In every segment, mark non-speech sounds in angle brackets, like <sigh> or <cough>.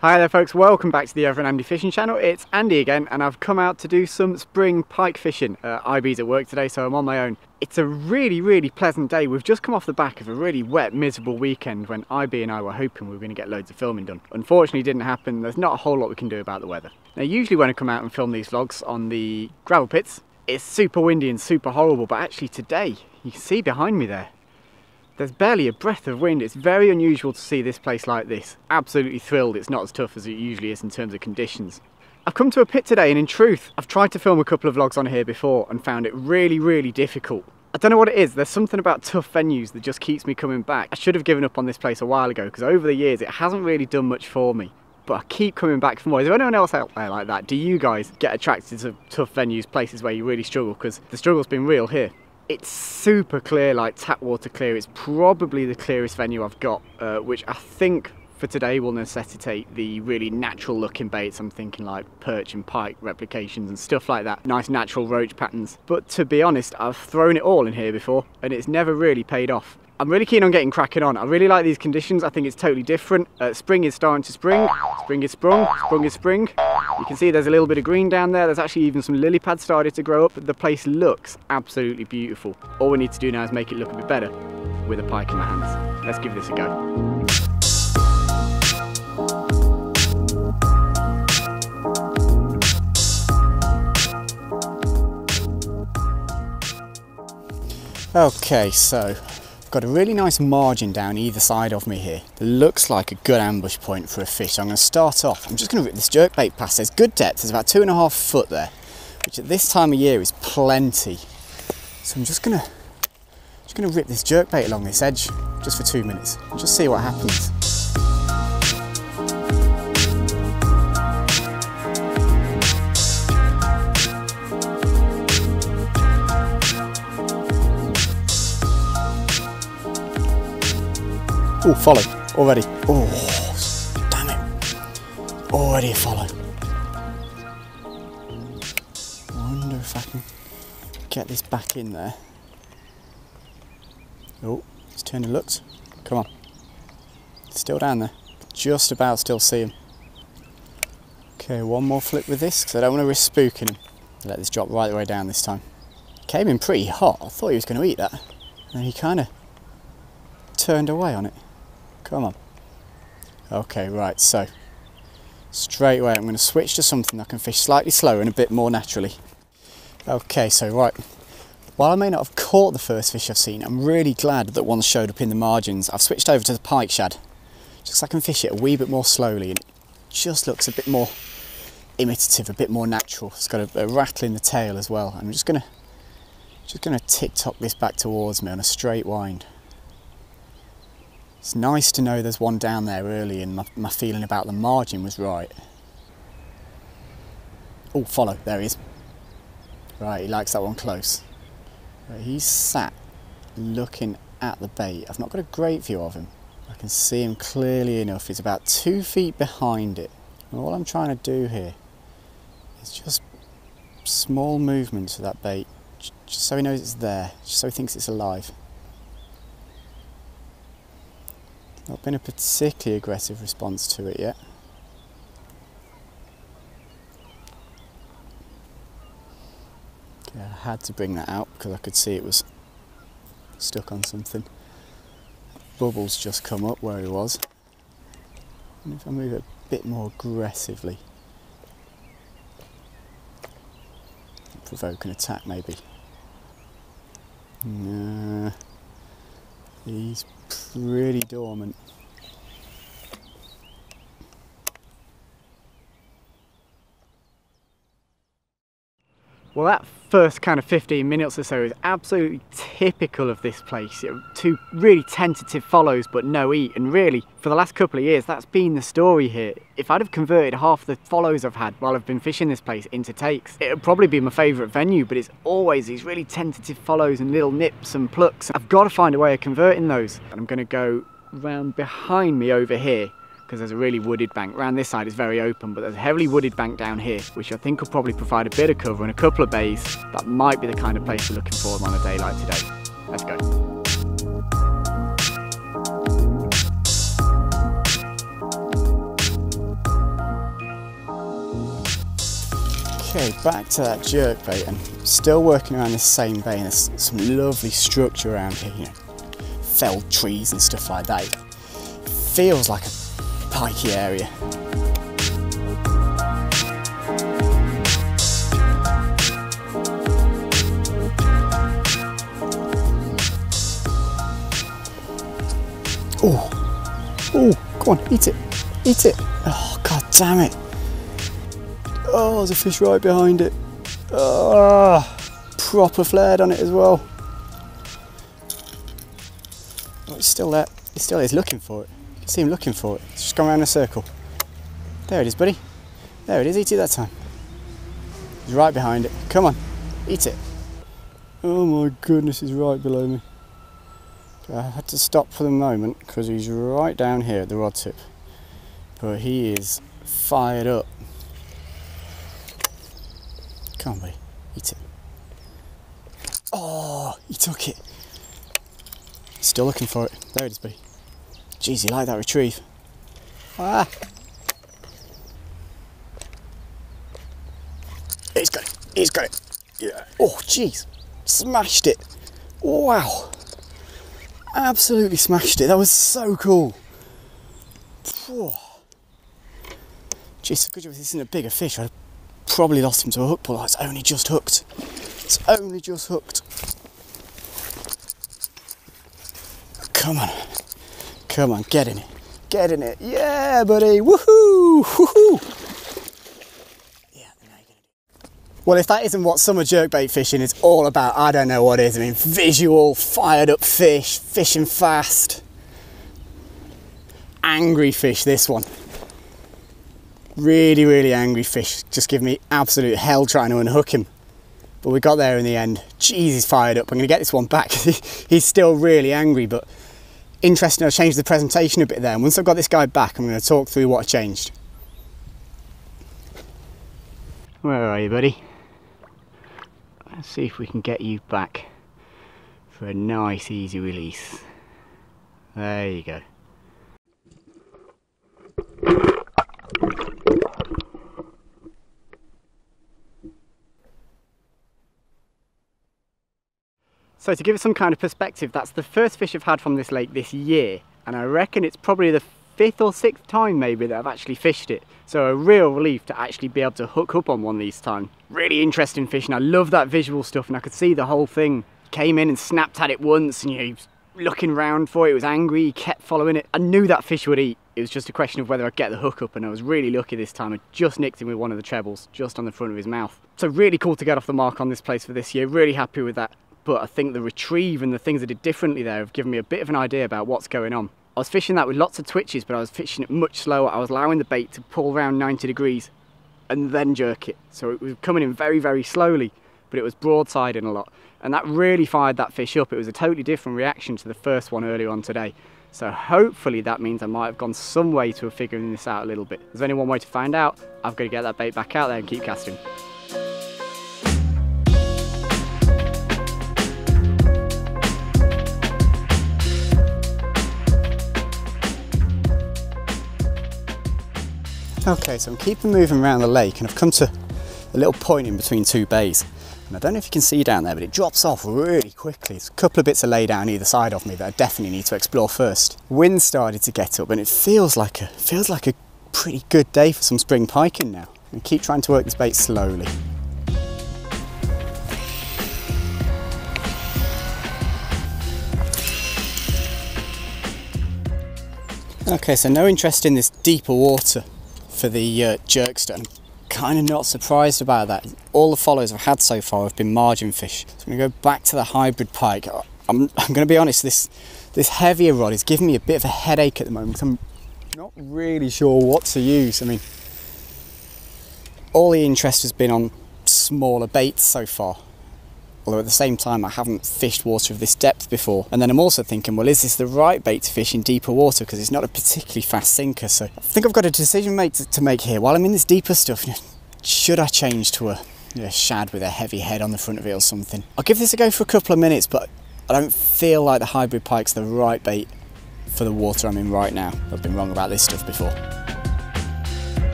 Hi there folks, welcome back to the IB and Andy Fishing Channel. It's Andy again and I've come out to do some spring pike fishing. Uh, IB's at work today so I'm on my own. It's a really, really pleasant day. We've just come off the back of a really wet, miserable weekend when IB and I were hoping we were going to get loads of filming done. Unfortunately, didn't happen. There's not a whole lot we can do about the weather. Now, usually when I come out and film these vlogs on the gravel pits, it's super windy and super horrible, but actually today, you can see behind me there, there's barely a breath of wind. It's very unusual to see this place like this. Absolutely thrilled it's not as tough as it usually is in terms of conditions. I've come to a pit today and in truth, I've tried to film a couple of vlogs on here before and found it really, really difficult. I don't know what it is, there's something about tough venues that just keeps me coming back. I should have given up on this place a while ago because over the years it hasn't really done much for me. But I keep coming back for more. Is there anyone else out there like that? Do you guys get attracted to tough venues, places where you really struggle? Because the struggle's been real here. It's super clear, like tap water clear. It's probably the clearest venue I've got, uh, which I think for today will necessitate the really natural looking baits. I'm thinking like perch and pike replications and stuff like that. Nice natural roach patterns. But to be honest, I've thrown it all in here before and it's never really paid off. I'm really keen on getting cracking on. I really like these conditions. I think it's totally different. Uh, spring is starting to spring. Spring is sprung. Sprung is spring. You can see there's a little bit of green down there. There's actually even some lily pads started to grow up. The place looks absolutely beautiful. All we need to do now is make it look a bit better with a pike in my hands. Let's give this a go. Okay, so got a really nice margin down either side of me here. Looks like a good ambush point for a fish. So I'm going to start off. I'm just going to rip this jerkbait past. There's good depth. There's about two and a half foot there, which at this time of year is plenty. So I'm just going to just going to rip this jerkbait along this edge just for two minutes just see what happens. Oh, follow already. Oh, damn it. Already a follow. Wonder if I can get this back in there. Oh, he's turned looked. Come on. Still down there. Just about still see him. Okay, one more flip with this because I don't want to risk spooking him. Let this drop right the way down this time. Came in pretty hot. I thought he was going to eat that. And he kind of turned away on it. Come on. Okay, right, so straight away I'm going to switch to something that can fish slightly slower and a bit more naturally. Okay, so right, while I may not have caught the first fish I've seen, I'm really glad that one showed up in the margins. I've switched over to the pike shad, just so I can fish it a wee bit more slowly and it just looks a bit more imitative, a bit more natural. It's got a, a rattle in the tail as well. I'm just gonna just gonna tick tock this back towards me on a straight wind. It's nice to know there's one down there early and my, my feeling about the margin was right. Oh, follow, there he is. Right, he likes that one close. Right, he's sat looking at the bait. I've not got a great view of him. I can see him clearly enough. He's about two feet behind it. And all I'm trying to do here is just small movements of that bait, just so he knows it's there, just so he thinks it's alive. Not been a particularly aggressive response to it yet. Okay, I had to bring that out because I could see it was stuck on something. Bubbles just come up where he was. And if I move it a bit more aggressively, provoke an attack maybe. Nah, he's pretty dormant. Well, that first kind of 15 minutes or so is absolutely typical of this place. Two really tentative follows, but no eat. And really, for the last couple of years, that's been the story here. If I'd have converted half the follows I've had while I've been fishing this place into takes, it would probably be my favourite venue, but it's always these really tentative follows and little nips and plucks. I've got to find a way of converting those. And I'm going to go round behind me over here because there's a really wooded bank. Around this side it's very open, but there's a heavily wooded bank down here, which I think will probably provide a bit of cover and a couple of bays. That might be the kind of place we're looking for on a day like today. Let's go. Okay, back to that jerk bait and still working around this same bay and there's some lovely structure around here, you know, felled trees and stuff like that. It feels like a pikey area. Oh, oh, come on, eat it, eat it. Oh, god damn it. Oh, there's a fish right behind it. Oh, proper flared on it as well. Oh, it's still there. It still is looking for it. Can see him looking for it. It's just gone around a circle. There it is, buddy. There it is. Eat it that time. He's right behind it. Come on, eat it. Oh my goodness, he's right below me. I had to stop for the moment because he's right down here at the rod tip. But he is fired up. Come on, buddy. Eat it. Oh, he took it. Still looking for it. There it is, buddy. Jeez, you like that retrieve. Ah. He's got it. He's got it. Yeah. Oh, jeez. Smashed it. Wow. Absolutely smashed it. That was so cool. Jeez, good job this isn't a bigger fish. I'd probably lost him to a hook pull. It's only just hooked. It's only just hooked. Come on. Come on, get in it. Get in it. Yeah, buddy. Woohoo! Woohoo! Well, if that isn't what summer jerkbait fishing is all about, I don't know what is. I mean, visual, fired up fish, fishing fast. Angry fish, this one. Really, really angry fish. Just give me absolute hell trying to unhook him. But we got there in the end. Jeez, he's fired up. I'm going to get this one back. <laughs> he's still really angry, but interesting. I changed the presentation a bit there. And once I've got this guy back, I'm going to talk through what I changed. Where are you, buddy? Let's see if we can get you back for a nice easy release. There you go. So to give it some kind of perspective, that's the first fish I've had from this lake this year. And I reckon it's probably the fifth or sixth time maybe that I've actually fished it. So a real relief to actually be able to hook up on one these time. Really interesting fish and I love that visual stuff and I could see the whole thing. Came in and snapped at it once and you know, he was looking round for it, it was angry, he kept following it. I knew that fish would eat. It was just a question of whether I'd get the hook up and I was really lucky this time. I just nicked him with one of the trebles, just on the front of his mouth. So really cool to get off the mark on this place for this year, really happy with that. But I think the retrieve and the things I did differently there have given me a bit of an idea about what's going on. I was fishing that with lots of twitches, but I was fishing it much slower. I was allowing the bait to pull around 90 degrees and then jerk it. So it was coming in very, very slowly, but it was broadsiding a lot. And that really fired that fish up. It was a totally different reaction to the first one earlier on today. So hopefully that means I might have gone some way to figuring this out a little bit. There's only one way to find out. I've got to get that bait back out there and keep casting. Okay, so I'm keeping moving around the lake and I've come to a little point in between two bays. And I don't know if you can see down there, but it drops off really quickly. There's a couple of bits of lay down either side of me that I definitely need to explore first. Wind started to get up and it feels like a feels like a pretty good day for some spring piking now. And keep trying to work this bait slowly. Okay, so no interest in this deeper water for the uh, jerkster. I'm kind of not surprised about that. All the follows I've had so far have been margin fish. So I'm going to go back to the hybrid pike. I'm, I'm going to be honest, this, this heavier rod is giving me a bit of a headache at the moment. I'm not really sure what to use. I mean, all the interest has been on smaller baits so far although at the same time I haven't fished water of this depth before. And then I'm also thinking, well, is this the right bait to fish in deeper water? Because it's not a particularly fast sinker. So I think I've got a decision made to, make here. While I'm in this deeper stuff, should I change to a, a shad with a heavy head on the front of it or something? I'll give this a go for a couple of minutes, but I don't feel like the hybrid pike's the right bait for the water I'm in right now. I've been wrong about this stuff before.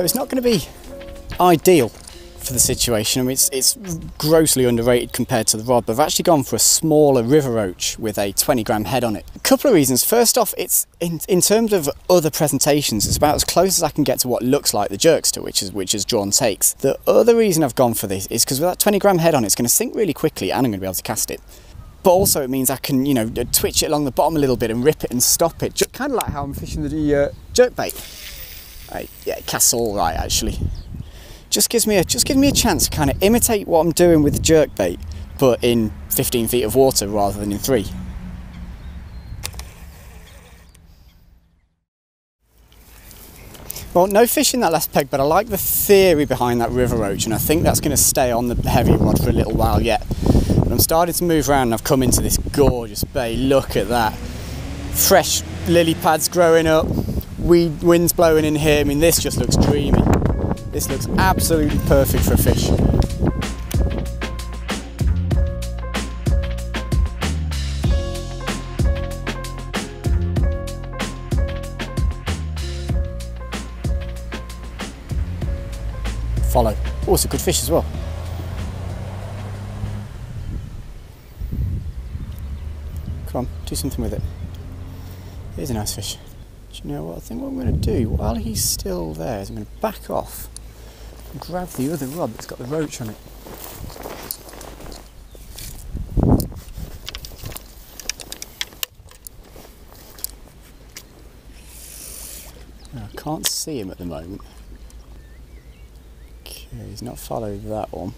So it's not going to be ideal for the situation. I mean, it's, it's grossly underrated compared to the rod, but I've actually gone for a smaller river roach with a 20 gram head on it. A couple of reasons. First off, it's in, in terms of other presentations, it's about as close as I can get to what looks like the jerkster, which is which is drawn takes. The other reason I've gone for this is because with that 20 gram head on, it's going to sink really quickly and I'm going to be able to cast it. But also it means I can, you know, twitch it along the bottom a little bit and rip it and stop it. Kind of like how I'm fishing the uh, jerk bait. Right, yeah, casts all right actually just gives me a just gives me a chance to kind of imitate what I'm doing with the jerk bait, but in 15 feet of water rather than in three. Well, no fish in that last peg, but I like the theory behind that river roach, and I think that's going to stay on the heavy rod for a little while yet. But I'm starting to move around, and I've come into this gorgeous bay. Look at that. Fresh lily pads growing up, weed, winds blowing in here. I mean, this just looks dreamy. This looks absolutely perfect for a fish. Follow. Oh, it's a good fish as well. Come on, do something with it. Here's a nice fish. Do you know what? I think what I'm going to do while he's still there is I'm going to back off grab the other rod that's got the roach on it. I can't see him at the moment. Okay, he's not followed that one.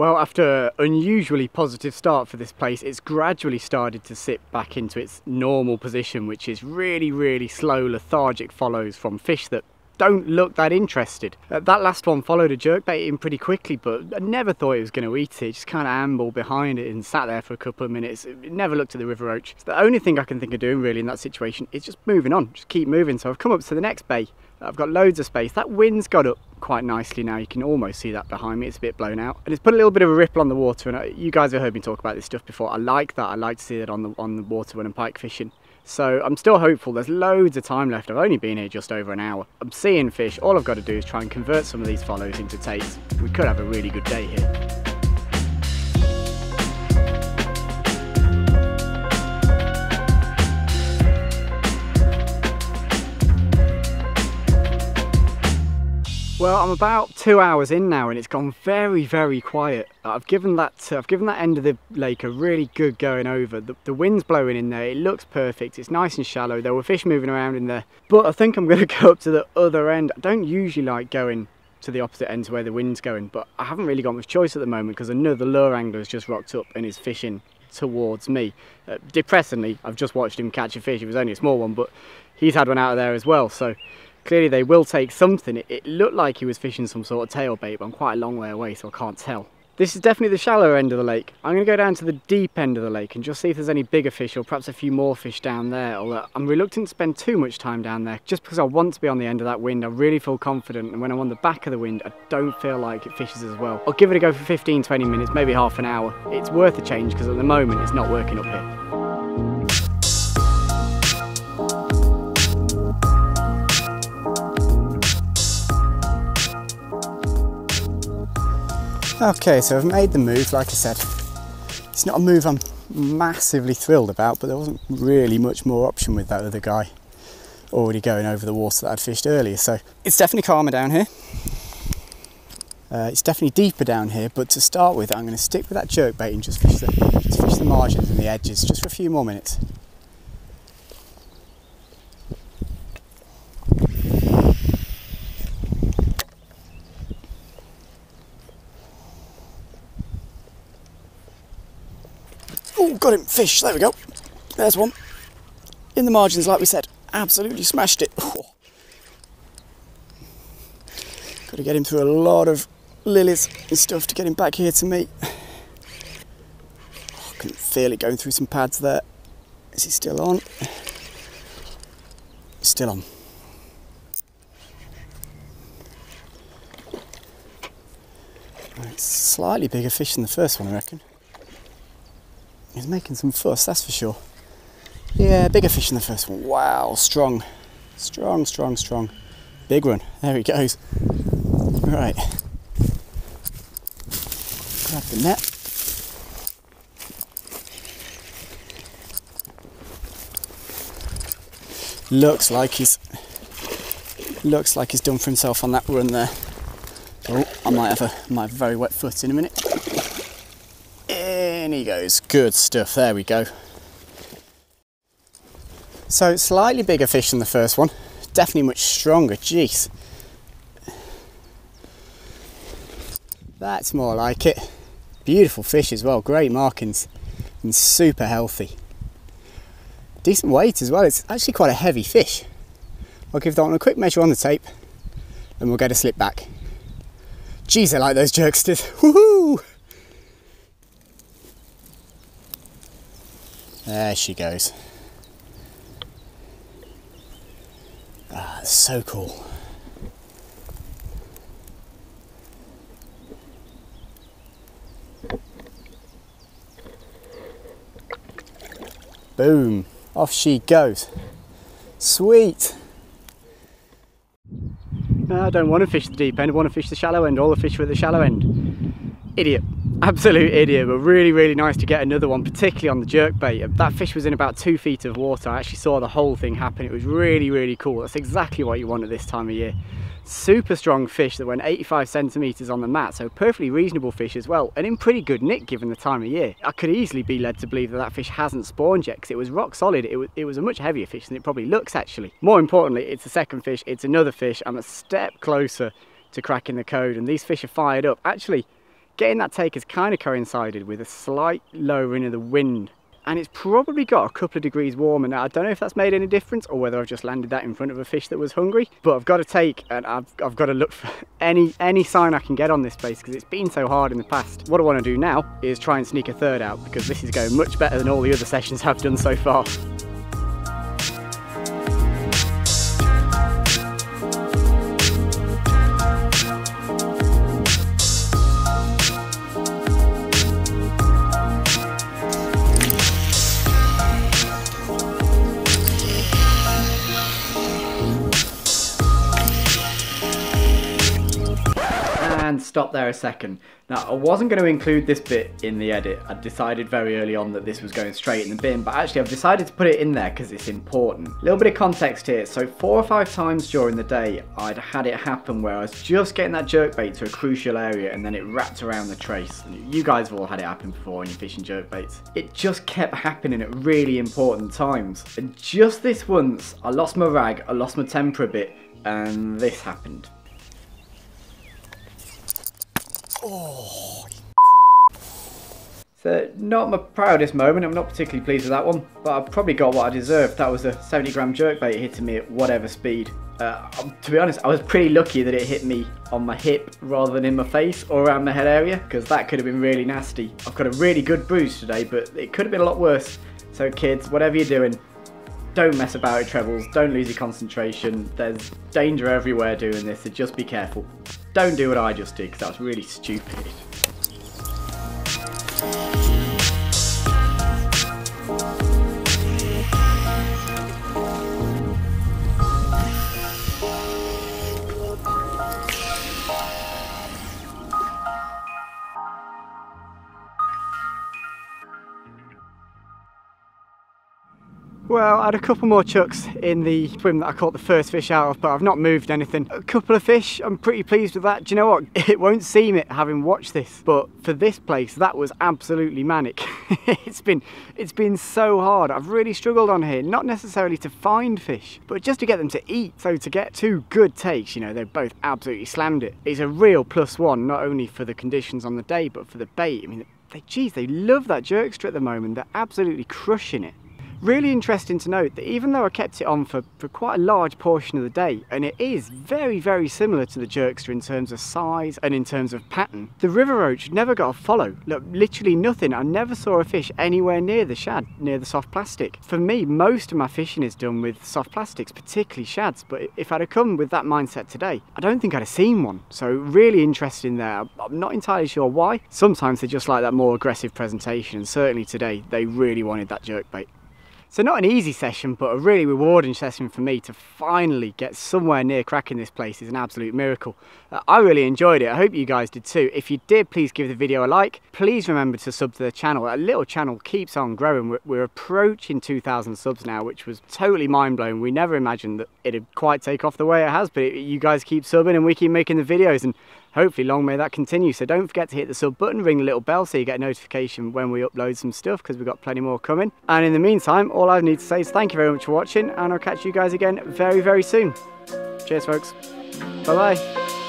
Well, after an unusually positive start for this place, it's gradually started to sit back into its normal position, which is really, really slow, lethargic follows from fish that don't look that interested. Uh, that last one followed a jerkbait in pretty quickly, but I never thought it was going to eat it. Just kind of ambled behind it and sat there for a couple of minutes. It never looked at the river roach. So the only thing I can think of doing really in that situation is just moving on, just keep moving. So I've come up to the next bay I've got loads of space. That wind's got up quite nicely now. You can almost see that behind me. It's a bit blown out. And it's put a little bit of a ripple on the water. And uh, you guys have heard me talk about this stuff before. I like that. I like to see that on the, on the water when I'm pike fishing. So I'm still hopeful. There's loads of time left. I've only been here just over an hour. I'm seeing fish. All I've got to do is try and convert some of these follows into takes. We could have a really good day here. Well, I'm about two hours in now and it's gone very, very quiet. I've given that I've given that end of the lake a really good going over. The, the, wind's blowing in there, it looks perfect, it's nice and shallow. There were fish moving around in there. But I think I'm going <laughs> to go up to the other end. I don't usually like going to the opposite end to where the wind's going, but I haven't really got much choice at the moment because another lure angler has just rocked up and is fishing towards me. Uh, depressingly, I've just watched him catch a fish. It was only a small one, but he's had one out of there as well. So clearly they will take something. It, it looked like he was fishing some sort of tail bait, but I'm quite a long way away, so I can't tell. This is definitely the shallower end of the lake. I'm going to go down to the deep end of the lake and just see if there's any bigger fish or perhaps a few more fish down there. Although I'm reluctant to spend too much time down there just because I want to be on the end of that wind. I really feel confident and when I'm on the back of the wind I don't feel like it fishes as well. I'll give it a go for 15-20 minutes, maybe half an hour. It's worth a change because at the moment it's not working up here. Okay, so I've made the move, like I said. It's not a move I'm massively thrilled about, but there wasn't really much more option with that other guy already going over the water that I'd fished earlier. So it's definitely calmer down here. Uh, it's definitely deeper down here, but to start with, I'm going to stick with that jerk bait and just fish the, just fish the margins and the edges just for a few more minutes. Oh, got him. Fish. There we go. There's one. In the margins, like we said. Absolutely smashed it. Oh. Got to get him through a lot of lilies and stuff to get him back here to me. Oh, I can feel it going through some pads there. Is he still on? Still on. Right. Slightly bigger fish than the first one, I reckon. He's making some fuss, that's for sure. Yeah, bigger fish than the first one. Wow, strong. Strong, strong, strong. Big one. There he goes. Right. Grab the net. Looks like he's looks like he's done for himself on that run there. Oh, I might have a might have a very wet foot in a minute. Goes. Good stuff. There we go. So slightly bigger fish than the first one. Definitely much stronger. Jeez. That's more like it. Beautiful fish as well. Great markings and super healthy. Decent weight as well. It's actually quite a heavy fish. I'll give that one a quick measure on the tape and we'll get a slip back. Jeez, I like those jerksters. <laughs> Woohoo! There she goes. Ah, so cool. Boom, off she goes. Sweet. No, I don't want to fish the deep end, I want to fish the shallow end. All the fish were at the shallow end. Idiot. Absolute idiot, but really, really nice to get another one, particularly on the jerk bait. That fish was in about two feet of water. I actually saw the whole thing happen. It was really, really cool. That's exactly what you want at this time of year. Super strong fish that went 85 centimetres on the mat, so perfectly reasonable fish as well, and in pretty good nick given the time of year. I could easily be led to believe that that fish hasn't spawned yet because it was rock solid. It was, it was a much heavier fish than it probably looks actually. More importantly, it's a second fish, it's another fish. I'm a step closer to cracking the code and these fish are fired up. Actually, getting that take has kind of coincided with a slight lowering of the wind and it's probably got a couple of degrees warmer now. I don't know if that's made any difference or whether I've just landed that in front of a fish that was hungry, but I've got to take and I've, I've got to look for <laughs> any, any sign I can get on this place because it's been so hard in the past. What I want to do now is try and sneak a third out because this is going much better than all the other sessions I've done so far. Stop there a second. Now, I wasn't going to include this bit in the edit. I decided very early on that this was going straight in the bin, but actually I've decided to put it in there because it's important. A little bit of context here. So four or five times during the day, I'd had it happen where I was just getting that jerk bait to a crucial area and then it wrapped around the trace. You guys have all had it happen before in you're fishing jerk baits. It just kept happening at really important times. And just this once, I lost my rag, I lost my temper a bit, and this happened. Oh. So not my proudest moment, I'm not particularly pleased with that one, but I've probably got what I deserved. That was a 70 gram jerkbait hitting me at whatever speed. Uh, um, to be honest, I was pretty lucky that it hit me on my hip rather than in my face or around my head area, because that could have been really nasty. I've got a really good bruise today, but it could have been a lot worse. So kids, whatever you're doing, don't mess about with trebles, don't lose your concentration. There's danger everywhere doing this, so just be careful. Don't do what I just did, because that was really stupid. Well, I had a couple more chucks in the swim that I caught the first fish out of, but I've not moved anything. A couple of fish, I'm pretty pleased with that. Do you know what? <laughs> It won't seem it having watched this, but for this place, that was absolutely manic. <laughs> it's been it's been so hard. I've really struggled on here, not necessarily to find fish, but just to get them to eat. So to get two good takes, you know, they both absolutely slammed it. It's a real plus one, not only for the conditions on the day, but for the bait. I mean, they, geez, they love that jerkster at the moment. They're absolutely crushing it. Really interesting to note that even though I kept it on for, for quite a large portion of the day, and it is very, very similar to the jerkster in terms of size and in terms of pattern, the river roach never got a follow. Look, literally nothing. I never saw a fish anywhere near the shad, near the soft plastic. For me, most of my fishing is done with soft plastics, particularly shads, but if I'd have come with that mindset today, I don't think I'd have seen one. So really interesting there. I'm not entirely sure why. Sometimes they just like that more aggressive presentation, and certainly today, they really wanted that jerk bait. So not an easy session, but a really rewarding session for me to finally get somewhere near cracking this place is an absolute miracle. Uh, I really enjoyed it. I hope you guys did too. If you did, please give the video a like. Please remember to sub to the channel. Our little channel keeps on growing. We're, we're approaching 2,000 subs now, which was totally mind-blowing. We never imagined that it'd quite take off the way it has, but it, you guys keep subbing and we keep making the videos. and hopefully long may that continue. So don't forget to hit the sub button, ring the little bell so you get a notification when we upload some stuff because we've got plenty more coming. And in the meantime, all I need to say is thank you very much for watching and I'll catch you guys again very, very soon. Cheers folks. Bye bye.